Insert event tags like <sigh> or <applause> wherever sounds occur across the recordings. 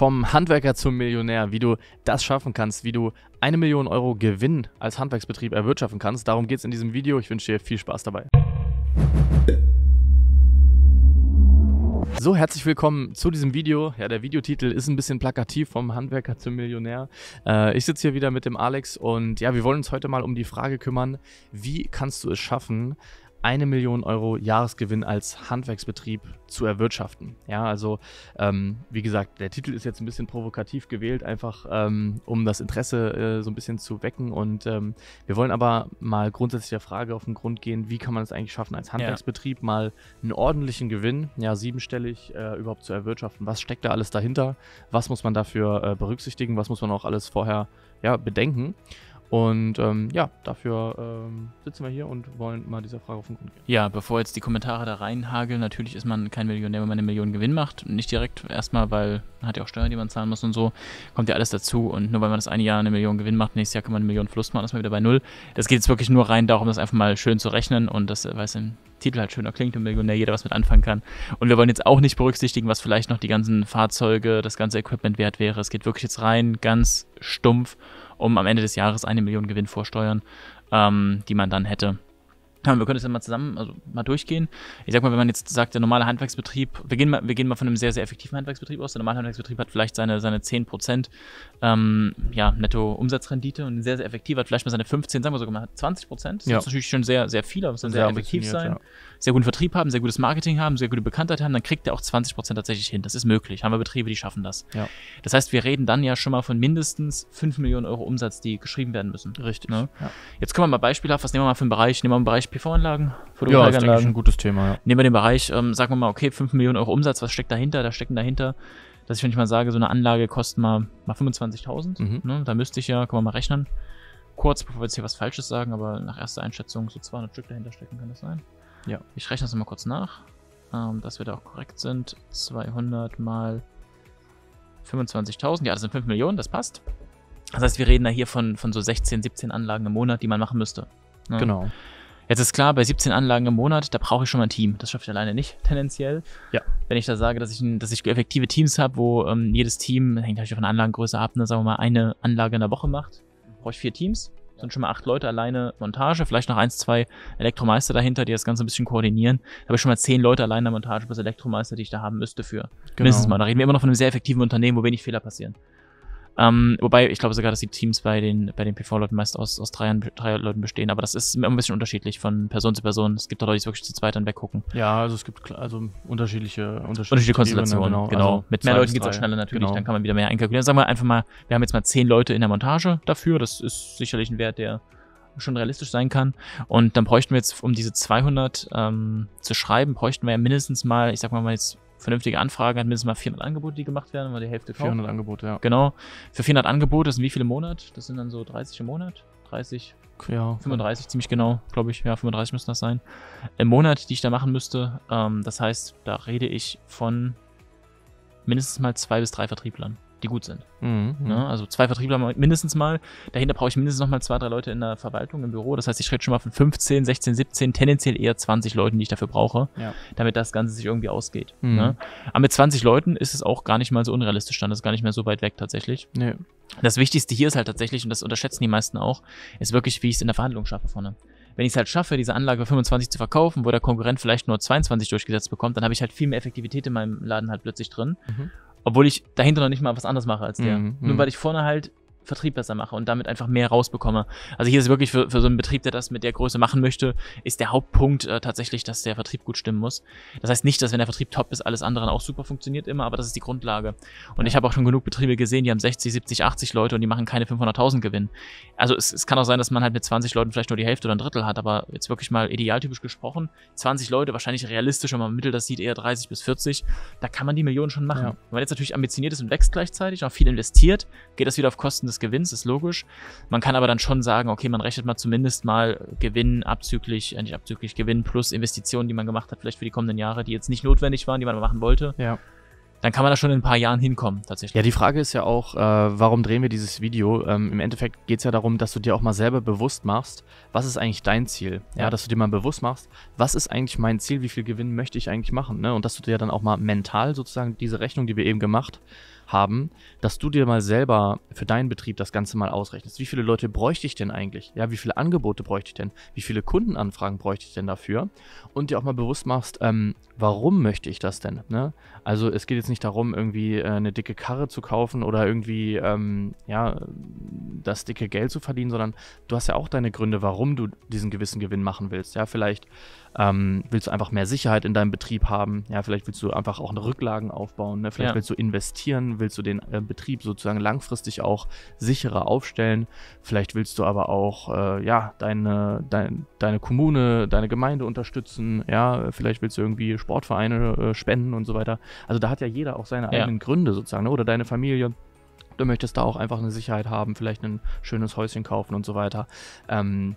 Vom Handwerker zum Millionär, wie du das schaffen kannst, wie du eine Million Euro Gewinn als Handwerksbetrieb erwirtschaften kannst. Darum geht es in diesem Video. Ich wünsche dir viel Spaß dabei. So, herzlich willkommen zu diesem Video. Ja, der Videotitel ist ein bisschen plakativ vom Handwerker zum Millionär. Äh, ich sitze hier wieder mit dem Alex und ja, wir wollen uns heute mal um die Frage kümmern, wie kannst du es schaffen, eine Million Euro Jahresgewinn als Handwerksbetrieb zu erwirtschaften. Ja, also ähm, wie gesagt, der Titel ist jetzt ein bisschen provokativ gewählt, einfach ähm, um das Interesse äh, so ein bisschen zu wecken. Und ähm, wir wollen aber mal grundsätzlich der Frage auf den Grund gehen, wie kann man es eigentlich schaffen, als Handwerksbetrieb ja. mal einen ordentlichen Gewinn, ja siebenstellig, äh, überhaupt zu erwirtschaften. Was steckt da alles dahinter? Was muss man dafür äh, berücksichtigen? Was muss man auch alles vorher ja, bedenken? Und ähm, ja, dafür ähm, sitzen wir hier und wollen mal dieser Frage auf den Grund gehen. Ja, bevor jetzt die Kommentare da reinhageln, natürlich ist man kein Millionär, wenn man eine Million Gewinn macht. Nicht direkt erstmal, weil man hat ja auch Steuern, die man zahlen muss und so. Kommt ja alles dazu. Und nur weil man das eine Jahr eine Million Gewinn macht, nächstes Jahr kann man eine Million Verlust machen, ist man wieder bei Null. Das geht jetzt wirklich nur rein darum, das einfach mal schön zu rechnen und das, weil es im Titel halt schöner klingt und Millionär jeder was mit anfangen kann. Und wir wollen jetzt auch nicht berücksichtigen, was vielleicht noch die ganzen Fahrzeuge, das ganze Equipment wert wäre. Es geht wirklich jetzt rein ganz stumpf um am Ende des Jahres eine Million Gewinn vorsteuern, ähm, die man dann hätte. Ja, wir können das ja mal zusammen, also mal durchgehen. Ich sag mal, wenn man jetzt sagt, der normale Handwerksbetrieb, wir gehen mal, wir gehen mal von einem sehr, sehr effektiven Handwerksbetrieb aus. Der normale Handwerksbetrieb hat vielleicht seine, seine 10% ähm, ja, Netto-Umsatzrendite und ein sehr, sehr effektiv hat vielleicht mal seine 15, sagen wir sogar mal 20%. Das ja. ist natürlich schon sehr, sehr viel, aber es soll sehr, sehr effektiv sein. Ja sehr guten Vertrieb haben, sehr gutes Marketing haben, sehr gute Bekanntheit haben, dann kriegt er auch 20% tatsächlich hin. Das ist möglich. Haben wir Betriebe, die schaffen das. Ja. Das heißt, wir reden dann ja schon mal von mindestens 5 Millionen Euro Umsatz, die geschrieben werden müssen. Richtig. Ne? Ja. Jetzt können wir mal beispielhaft, was nehmen wir mal für einen Bereich? Nehmen wir mal einen Bereich PV-Anlagen, Ja, das ist ein gutes Thema. Ja. Nehmen wir den Bereich, ähm, sagen wir mal, okay, 5 Millionen Euro Umsatz, was steckt dahinter? Da stecken dahinter dass ich, wenn ich mal sage, so eine Anlage kostet mal, mal 25.000, mhm. ne, da müsste ich ja, kann man mal rechnen, kurz, bevor wir jetzt hier was Falsches sagen, aber nach erster Einschätzung so 200 Stück dahinter stecken, kann das sein? Ja. Ich rechne das mal kurz nach, ähm, dass wir da auch korrekt sind. 200 mal 25.000, ja, das sind 5 Millionen, das passt. Das heißt, wir reden da hier von, von so 16, 17 Anlagen im Monat, die man machen müsste. Ne? Genau. Jetzt ist klar, bei 17 Anlagen im Monat, da brauche ich schon mal ein Team. Das schaffe ich alleine nicht, <laughs> tendenziell. Ja. Wenn ich da sage, dass ich, dass ich effektive Teams habe, wo ähm, jedes Team, hängt natürlich von der Anlagengröße ab, ne, sagen wir mal, eine Anlage in der Woche macht, brauche ich vier Teams sind schon mal acht Leute alleine Montage, vielleicht noch eins, zwei Elektromeister dahinter, die das Ganze ein bisschen koordinieren. Da habe ich schon mal zehn Leute alleine Montage plus Elektromeister, die ich da haben müsste für. Genau. Mindestens mal. Da reden wir immer noch von einem sehr effektiven Unternehmen, wo wenig Fehler passieren. Ähm, wobei, ich glaube sogar, dass die Teams bei den, bei den PV-Leuten meist aus, aus drei, drei Leuten bestehen, aber das ist immer ein bisschen unterschiedlich von Person zu Person. Es gibt auch Leute, die wirklich zu zweit dann weggucken. Ja, also es gibt also unterschiedliche, unterschiedliche, unterschiedliche Konstellationen. Genau. genau. Also Mit mehr Leuten geht es auch schneller natürlich, genau. dann kann man wieder mehr einkalkulieren. Sagen wir einfach mal, wir haben jetzt mal zehn Leute in der Montage dafür. Das ist sicherlich ein Wert, der schon realistisch sein kann. Und dann bräuchten wir jetzt, um diese 200 ähm, zu schreiben, bräuchten wir ja mindestens mal, ich sag mal mal jetzt vernünftige Anfragen, hat mindestens mal 400 Angebote, die gemacht werden, weil die Hälfte kauft. 400 Angebote, ja. Genau. Für 400 Angebote, das sind wie viele im Monat? Das sind dann so 30 im Monat? 30? Ja. 35 ziemlich genau, glaube ich. Ja, 35 müssen das sein. Im Monat, die ich da machen müsste. Ähm, das heißt, da rede ich von mindestens mal zwei bis drei Vertrieblern die gut sind. Mhm, mhm, ne? Also zwei Vertriebler mindestens mal. Dahinter brauche ich mindestens noch mal zwei, drei Leute in der Verwaltung, im Büro. Das heißt, ich rede schon mal von 15, 16, 17, tendenziell eher 20 Leuten, die ich dafür brauche, ja. damit das Ganze sich irgendwie ausgeht. Mhm. Ne? Aber mit 20 Leuten ist es auch gar nicht mal so unrealistisch dann. Das ist gar nicht mehr so weit weg tatsächlich. Nee. Das Wichtigste hier ist halt tatsächlich, und das unterschätzen die meisten auch, ist wirklich, wie ich es in der Verhandlung schaffe vorne wenn ich es halt schaffe, diese Anlage für 25 zu verkaufen, wo der Konkurrent vielleicht nur 22 durchgesetzt bekommt, dann habe ich halt viel mehr Effektivität in meinem Laden halt plötzlich drin. Mhm. Obwohl ich dahinter noch nicht mal was anderes mache als der. Mhm, Nur mhm. weil ich vorne halt Vertrieb besser mache und damit einfach mehr rausbekomme. Also hier ist wirklich für, für so einen Betrieb, der das mit der Größe machen möchte, ist der Hauptpunkt äh, tatsächlich, dass der Vertrieb gut stimmen muss. Das heißt nicht, dass wenn der Vertrieb top ist, alles andere auch super funktioniert immer, aber das ist die Grundlage. Und ich habe auch schon genug Betriebe gesehen, die haben 60, 70, 80 Leute und die machen keine 500.000 Gewinn. Also es, es kann auch sein, dass man halt mit 20 Leuten vielleicht nur die Hälfte oder ein Drittel hat, aber jetzt wirklich mal idealtypisch gesprochen, 20 Leute, wahrscheinlich realistisch, wenn man mittel das sieht, eher 30 bis 40, da kann man die Millionen schon machen. Ja. Wenn man jetzt natürlich ambitioniert ist und wächst gleichzeitig, auch viel investiert, geht das wieder auf Kosten des Gewinns, ist logisch logisch. Man kann aber dann schon sagen, okay, man rechnet mal zumindest mal Gewinn abzüglich, äh nicht abzüglich, Gewinn plus Investitionen, die man gemacht hat, vielleicht für die kommenden Jahre, die jetzt nicht notwendig waren, die man machen wollte. Ja dann kann man da schon in ein paar Jahren hinkommen, tatsächlich. Ja, die Frage ist ja auch, äh, warum drehen wir dieses Video? Ähm, Im Endeffekt geht es ja darum, dass du dir auch mal selber bewusst machst, was ist eigentlich dein Ziel? Ja, ja dass du dir mal bewusst machst, was ist eigentlich mein Ziel, wie viel Gewinn möchte ich eigentlich machen? Ne? Und dass du dir dann auch mal mental sozusagen diese Rechnung, die wir eben gemacht haben, dass du dir mal selber für deinen Betrieb das Ganze mal ausrechnest. Wie viele Leute bräuchte ich denn eigentlich? Ja, wie viele Angebote bräuchte ich denn? Wie viele Kundenanfragen bräuchte ich denn dafür? Und dir auch mal bewusst machst, ähm, warum möchte ich das denn? Ne? Also es geht jetzt nicht darum, irgendwie äh, eine dicke Karre zu kaufen oder irgendwie ähm, ja, das dicke Geld zu verdienen, sondern du hast ja auch deine Gründe, warum du diesen gewissen Gewinn machen willst. Ja, vielleicht ähm, willst du einfach mehr Sicherheit in deinem Betrieb haben. Ja, vielleicht willst du einfach auch eine Rücklagen aufbauen. Ne? Vielleicht ja. willst du investieren, willst du den äh, Betrieb sozusagen langfristig auch sicherer aufstellen. Vielleicht willst du aber auch äh, ja deine, dein, deine Kommune, deine Gemeinde unterstützen. Ja, vielleicht willst du irgendwie Sportvereine äh, spenden und so weiter. Also da hat ja jeder auch seine ja. eigenen Gründe sozusagen, ne? oder deine Familie. Du möchtest da auch einfach eine Sicherheit haben, vielleicht ein schönes Häuschen kaufen und so weiter. Ähm,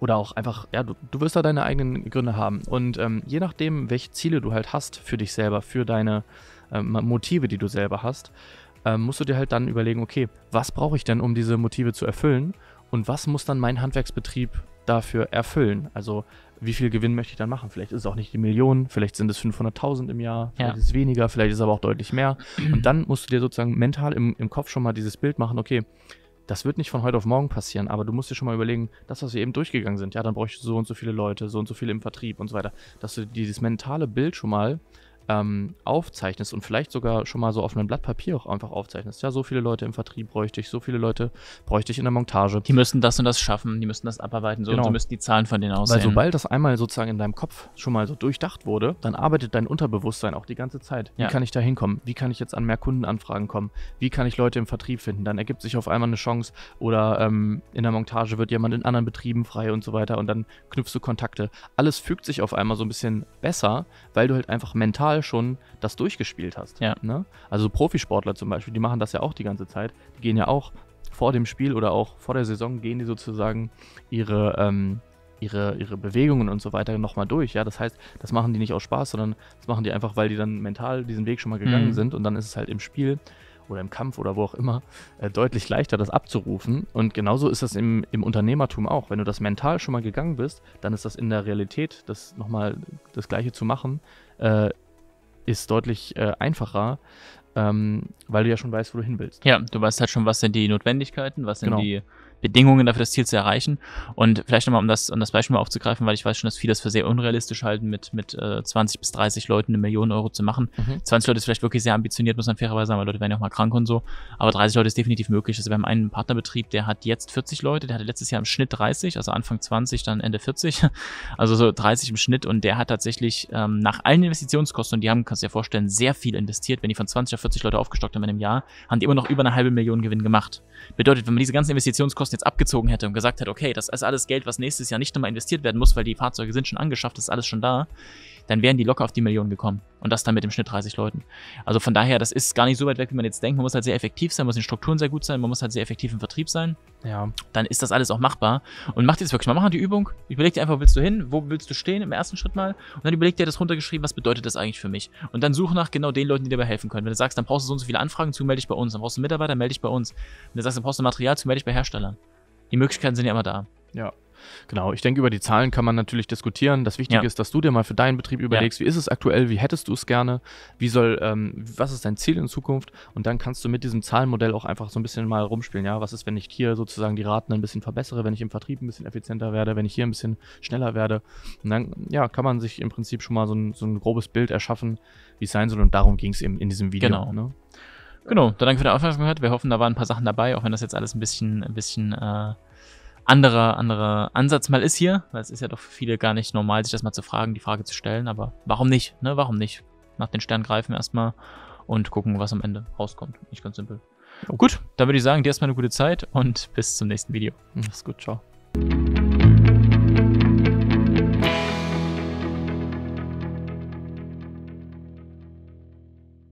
oder auch einfach, ja, du, du wirst da deine eigenen Gründe haben. Und ähm, je nachdem, welche Ziele du halt hast für dich selber, für deine ähm, Motive, die du selber hast, ähm, musst du dir halt dann überlegen, okay, was brauche ich denn, um diese Motive zu erfüllen? Und was muss dann mein Handwerksbetrieb dafür erfüllen? Also, wie viel Gewinn möchte ich dann machen? Vielleicht ist es auch nicht die Million, vielleicht sind es 500.000 im Jahr, vielleicht ja. ist es weniger, vielleicht ist es aber auch deutlich mehr. Und dann musst du dir sozusagen mental im, im Kopf schon mal dieses Bild machen, okay, das wird nicht von heute auf morgen passieren, aber du musst dir schon mal überlegen, das, was wir eben durchgegangen sind, ja, dann bräuchte du so und so viele Leute, so und so viele im Vertrieb und so weiter, dass du dieses mentale Bild schon mal ähm, aufzeichnest und vielleicht sogar schon mal so auf einem Blatt Papier auch einfach aufzeichnest. Ja, so viele Leute im Vertrieb bräuchte ich, so viele Leute bräuchte ich in der Montage. Die müssten das und das schaffen, die müssten das abarbeiten, so genau. und so müssten die Zahlen von denen aussehen. Weil sobald das einmal sozusagen in deinem Kopf schon mal so durchdacht wurde, dann arbeitet dein Unterbewusstsein auch die ganze Zeit. Wie ja. kann ich da hinkommen? Wie kann ich jetzt an mehr Kundenanfragen kommen? Wie kann ich Leute im Vertrieb finden? Dann ergibt sich auf einmal eine Chance oder ähm, in der Montage wird jemand in anderen Betrieben frei und so weiter und dann knüpfst du Kontakte. Alles fügt sich auf einmal so ein bisschen besser, weil du halt einfach mental schon das das durchgespielt hast. Ja. Ne? Also Profisportler zum Beispiel, die machen das ja auch die ganze Zeit. Die gehen ja auch vor dem Spiel oder auch vor der Saison, gehen die sozusagen ihre, ähm, ihre, ihre Bewegungen und so weiter nochmal durch. Ja, das heißt, das machen die nicht aus Spaß, sondern das machen die einfach, weil die dann mental diesen Weg schon mal gegangen mhm. sind und dann ist es halt im Spiel oder im Kampf oder wo auch immer äh, deutlich leichter, das abzurufen. Und genauso ist das im, im Unternehmertum auch. Wenn du das mental schon mal gegangen bist, dann ist das in der Realität, das nochmal das Gleiche zu machen, äh, ist deutlich äh, einfacher, ähm, weil du ja schon weißt, wo du hin willst. Ja, du weißt halt schon, was sind die Notwendigkeiten, was sind genau. die Bedingungen dafür, das Ziel zu erreichen. Und vielleicht nochmal, um das, um das Beispiel mal aufzugreifen, weil ich weiß schon, dass viele das für sehr unrealistisch halten, mit, mit äh, 20 bis 30 Leuten eine Million Euro zu machen. Mhm. 20 Leute ist vielleicht wirklich sehr ambitioniert, muss man fairerweise sagen, weil Leute werden ja auch mal krank und so. Aber 30 Leute ist definitiv möglich. Also wir haben einen Partnerbetrieb, der hat jetzt 40 Leute, der hatte letztes Jahr im Schnitt 30, also Anfang 20, dann Ende 40. <laughs> Also so 30 im Schnitt und der hat tatsächlich ähm, nach allen Investitionskosten, und die haben, kannst du dir vorstellen, sehr viel investiert. Wenn die von 20 auf 40 Leute aufgestockt haben in einem Jahr, haben die immer noch über eine halbe Million Gewinn gemacht. Bedeutet, wenn man diese ganzen Investitionskosten jetzt abgezogen hätte und gesagt hätte, okay, das ist alles Geld, was nächstes Jahr nicht nochmal investiert werden muss, weil die Fahrzeuge sind schon angeschafft, das ist alles schon da, dann wären die locker auf die Million gekommen. Und das dann mit dem Schnitt 30 Leuten. Also von daher, das ist gar nicht so weit weg, wie man jetzt denkt. Man muss halt sehr effektiv sein, muss in Strukturen sehr gut sein, man muss halt sehr effektiv im Vertrieb sein. Ja. Dann ist das alles auch machbar. Und mach dir das wirklich mal. Mach mal die Übung. Überleg dir einfach, wo willst du hin? Wo willst du stehen im ersten Schritt mal? Und dann überleg dir das runtergeschrieben, was bedeutet das eigentlich für mich? Und dann such nach genau den Leuten, die dir dabei helfen können. Wenn du sagst, dann brauchst du so und so viele Anfragen zu, melde dich bei uns. Dann brauchst du Mitarbeiter, melde dich bei uns. Wenn du sagst, dann brauchst du Material zu, melde dich bei Herstellern. Die Möglichkeiten sind ja immer da. Ja. Genau, ich denke, über die Zahlen kann man natürlich diskutieren. Das Wichtige ja. ist, dass du dir mal für deinen Betrieb überlegst, ja. wie ist es aktuell, wie hättest du es gerne, wie soll, ähm, was ist dein Ziel in Zukunft? Und dann kannst du mit diesem Zahlenmodell auch einfach so ein bisschen mal rumspielen. Ja, was ist, wenn ich hier sozusagen die Raten ein bisschen verbessere, wenn ich im Vertrieb ein bisschen effizienter werde, wenn ich hier ein bisschen schneller werde? Und dann, ja, kann man sich im Prinzip schon mal so ein, so ein grobes Bild erschaffen, wie es sein soll. Und darum ging es eben in diesem Video. Genau. Ne? Genau, dann danke für die Aufmerksamkeit. Wir hoffen, da waren ein paar Sachen dabei, auch wenn das jetzt alles ein bisschen, ein bisschen äh, anderer, anderer Ansatz mal ist hier, weil es ist ja doch für viele gar nicht normal, sich das mal zu fragen, die Frage zu stellen, aber warum nicht, ne, warum nicht? Nach den Stern greifen erstmal und gucken, was am Ende rauskommt. Nicht ganz simpel. Okay. Gut, dann würde ich sagen, dir erstmal eine gute Zeit und bis zum nächsten Video. Mach's gut, ciao.